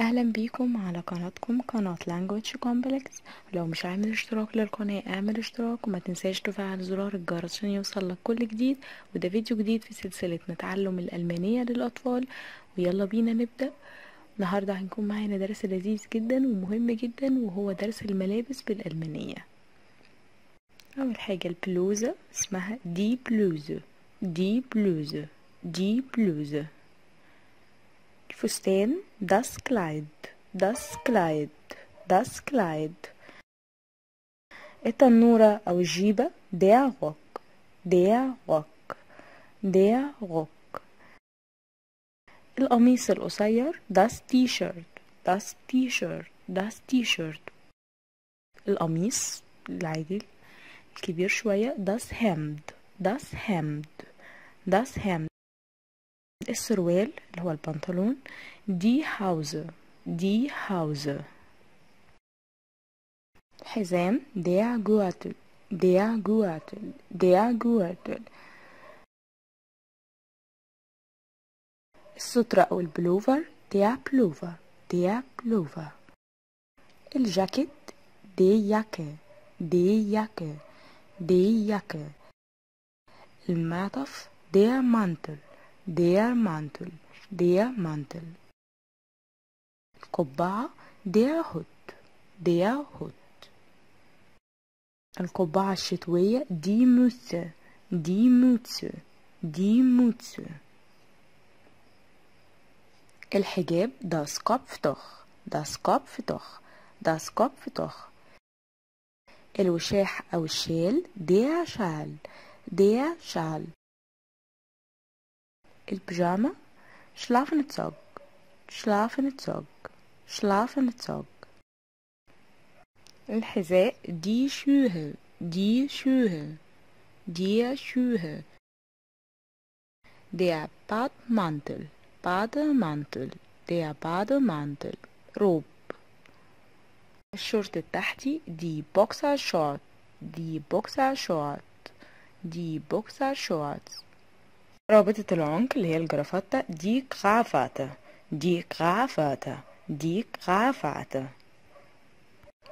أهلا بيكم على قناتكم قناة Language Complex. لو مش عامل اشتراك للقناة اعمل اشتراك وما تنساش تفعل زرار الجرس عشان يوصلك كل جديد. وده فيديو جديد في سلسلة تعلم الألمانية للأطفال. ويلا بينا نبدأ. النهاردة هنكون معانا درس لذيذ جدا ومهم جدا وهو درس الملابس بالألمانية. أول حاجة البلوزة اسمها دي بلوزة. دي بلوزة. die Bluse. الفستان das Kleid das Kleid das Kleid. التنورة أو الجيبة der Rock der Rock der Rock. القميص القصير das T-Shirt das T-Shirt das T-Shirt القميص العادي الكبير شوية داس هامد داس هامد داس هامد. السروال اللي هو البنطلون دي هاوزة دي هاوزة الحزام der Gürtel der Gürtel der Gürtel السترة أو البلوفر der Pullover der Pullover. الجاكيت دي Jacke دي Jacke دي Jacke المعطف der Mantel der Mantel der Mantel القبعة der Hut der Hut القبعة الشتوية die Mütze die Mütze die Mütze الحجاب das Kopftuch das Kopftuch das Kopftuch الوشاح أو الشال der Schal der Schal البيجامة شلافن تسوق شلافن تسوق شلافن تسوق. الحذاء دي شوه دي شوه دي شوه der Bademantel Bademantel der Bademantel. روب. الشورت التحتي die Boxershorts die Boxershorts die Boxershorts. رابطة العنق اللي هي الجرافاتا دي كرافاتا دي كرافاتا دي كرافاتا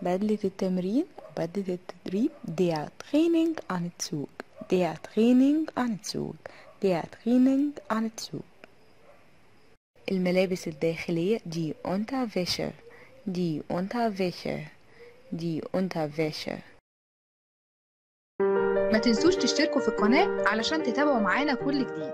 بدلة التمرين وبدلة التدريب der Traininganzug der Traininganzug der Traininganzug الملابس الداخلية دي Unterwäsche دي Unterwäsche دي Unterwäsche ما تنسوش تشتركوا في القناة علشان تتابعوا معانا كل جديد.